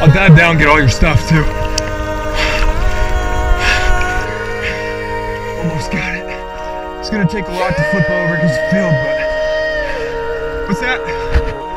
I'll dive down and get all your stuff too. Almost got it. It's gonna take a lot to flip over this field, but what's that?